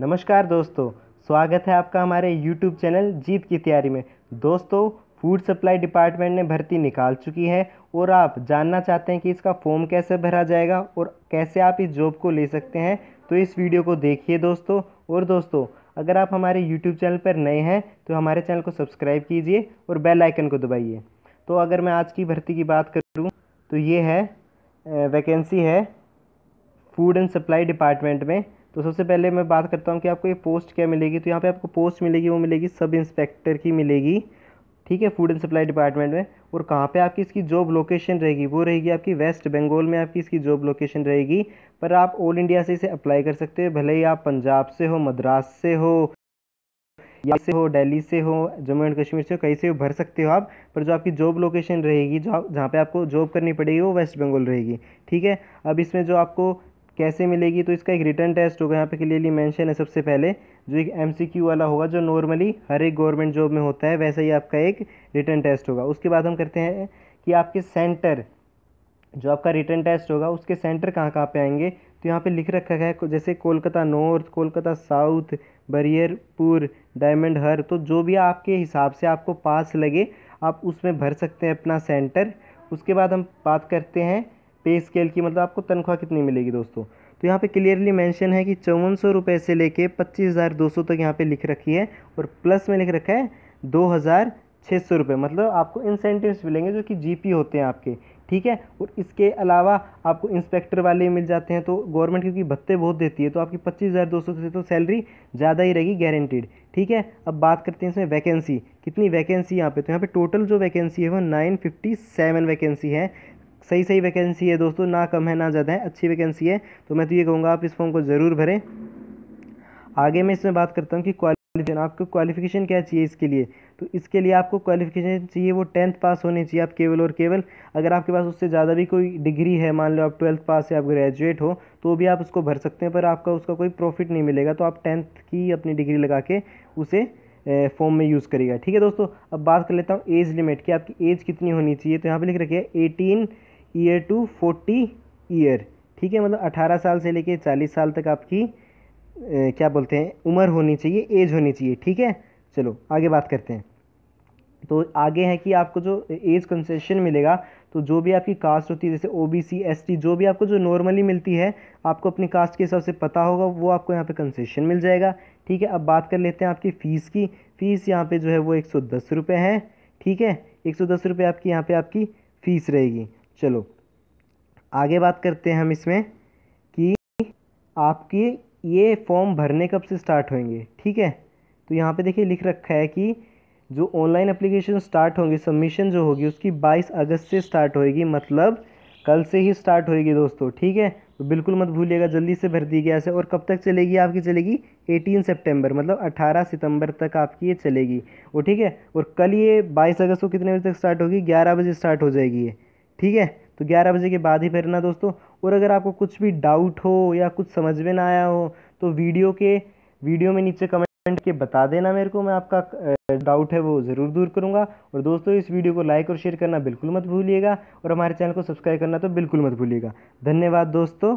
नमस्कार दोस्तों, स्वागत है आपका हमारे YouTube चैनल जीत की तैयारी में। दोस्तों फ़ूड सप्लाई डिपार्टमेंट ने भर्ती निकाल चुकी है और आप जानना चाहते हैं कि इसका फॉर्म कैसे भरा जाएगा और कैसे आप इस जॉब को ले सकते हैं तो इस वीडियो को देखिए दोस्तों। और दोस्तों, अगर आप हमारे यूट्यूब चैनल पर नए हैं तो हमारे चैनल को सब्सक्राइब कीजिए और बेल आइकन को दबाइए। तो अगर मैं आज की भर्ती की बात करूँ तो ये है वैकेंसी है फ़ूड एंड सप्लाई डिपार्टमेंट में। तो सबसे पहले मैं बात करता हूँ कि आपको ये पोस्ट क्या मिलेगी। तो यहाँ पे आपको पोस्ट मिलेगी, वो मिलेगी सब इंस्पेक्टर की मिलेगी। ठीक है फ़ूड एंड सप्लाई डिपार्टमेंट में। और कहाँ पे आपकी इसकी जॉब लोकेशन रहेगी? वो रहेगी आपकी वेस्ट बंगाल में आपकी इसकी जॉब लोकेशन रहेगी। पर आप ऑल इंडिया से इसे अप्लाई कर सकते हो। भले ही आप पंजाब से हो, मद्रास से हो, या से हो, दिल्ली से हो, जम्मू एंड कश्मीर से हो, कहीं से भर सकते हो आप। पर जो आपकी जॉब लोकेशन रहेगी, जो जहाँ पे आपको जॉब करनी पड़ेगी, वो वेस्ट बंगाल रहेगी। ठीक है, अब इसमें जो आपको कैसे मिलेगी? तो इसका एक रिटर्न टेस्ट होगा, यहाँ पे क्लियरली मेंशन है सबसे पहले, जो एक एमसीक्यू वाला होगा, जो नॉर्मली हर एक गवर्नमेंट जॉब में होता है, वैसा ही आपका एक रिटर्न टेस्ट होगा। उसके बाद हम करते हैं कि आपके सेंटर जो आपका रिटर्न टेस्ट होगा, उसके सेंटर कहाँ कहाँ पे आएँगे? तो यहाँ पे लिख रखा है जैसे Kolkata north Kolkata south Bariarpur diamond हर तो जो भी आपके हिसाब से आपको पास लगे, आप उसमें भर सकते हैं अपना सेंटर उसके बाद हम बात करते हैं पे स्केल की मतलब आपको तनख्वाह कितनी मिलेगी दोस्तों? तो यहाँ पे क्लियरली मेंशन है कि चौवन सौ रुपये से लेके पच्चीस हज़ार दो सौ तक यहाँ पे लिख रखी है और प्लस में लिख रखा है दो हज़ार छः सौ रुपये मतलब आपको इंसेंटिव्स मिलेंगे जो कि जीपी होते हैं आपके, ठीक है? और इसके अलावा आपको इंस्पेक्टर वाले मिल जाते हैं तो गवर्नमेंट क्योंकि भत्ते बहुत देती है तो आपकी पच्चीस हज़ार दो सौ से तो सैलरी ज़्यादा ही रहेगी गारंटीड ठीक है? अब बात करते हैं इसमें वैकेंसी कितनी वैकेंसी यहाँ पे? तो यहाँ पे टोटल जो वैकेंसी है वो नाइन फिफ्टी सेवन वैकेंसी है। सही सही वैकेंसी है दोस्तों, ना कम है, ना ज़्यादा है, अच्छी वैकेंसी है। तो मैं तो ये कहूँगा, आप इस फॉर्म को ज़रूर भरें। आगे मैं इसमें बात करता हूँ कि क्वालिफिकेशन आपको क्वालिफिकेशन क्या चाहिए इसके लिए? तो इसके लिए आपको क्वालिफिकेशन चाहिए, वो टेंथ पास होनी चाहिए आप केवल और केवल। अगर आपके पास उससे ज़्यादा भी कोई डिग्री है, मान लो आप ट्वेल्थ पास या आप ग्रेजुएट हो तो भी आप उसको भर सकते हैं, पर आपका उसका कोई प्रॉफिट नहीं मिलेगा तो आप टेंथ की अपनी डिग्री लगा के उसे फॉर्म में यूज़ करेगा ठीक है दोस्तों, अब बात कर लेता हूँ एज लिमिट की। आपकी एज कितनी होनी चाहिए? तो यहाँ पर लिख रखी है eighteen year to forty year ठीक है मतलब अठारह साल से लेके चालीस साल तक आपकी ए, क्या बोलते हैं उम्र होनी चाहिए एज होनी चाहिए। ठीक है? चलो आगे बात करते हैं। तो आगे है कि आपको जो एज कंसेशन मिलेगा तो जो भी आपकी कास्ट होती है जैसे O B C S T जो भी आपको जो नॉर्मली मिलती है आपको अपनी कास्ट के हिसाब से पता होगा वो आपको यहाँ पे कंसेशन मिल जाएगा। ठीक है अब बात कर लेते हैं आपकी फ़ीस की। फ़ीस यहाँ पे जो है वो एक सौ दस रुपये है। ठीक है? एक सौ दस रुपये आपकी यहाँ पे आपकी फ़ीस रहेगी। चलो, आगे बात करते हैं हम इसमें कि आपकी ये फॉर्म भरने कब से स्टार्ट होंगे, ठीक है? तो यहाँ पे देखिए लिख रखा है कि जो ऑनलाइन एप्लीकेशन स्टार्ट होंगी, सबमिशन जो होगी, उसकी 22 अगस्त से स्टार्ट होएगी मतलब कल से ही स्टार्ट होएगी दोस्तों, ठीक है? तो बिल्कुल मत भूलिएगा, जल्दी से भर दी गया से और कब तक चलेगी आपकी? चलेगी 18 सितंबर मतलब 18 सितंबर तक आपकी ये चलेगी, वो ठीक है? और कल ये 22 अगस्त को कितने बजे तक स्टार्ट होगी? 11 बजे स्टार्ट हो जाएगी ये ठीक है? तो 11 बजे के बाद ही भरना दोस्तों। और अगर आपको कुछ भी डाउट हो या कुछ समझ में ना आया हो तो वीडियो के वीडियो में नीचे कमेंट के बता देना मेरे को। मैं आपका डाउट है वो ज़रूर दूर करूँगा। और दोस्तों, इस वीडियो को लाइक और शेयर करना बिल्कुल मत भूलिएगा। और हमारे चैनल को सब्सक्राइब करना तो बिल्कुल मत भूलिएगा। धन्यवाद दोस्तों।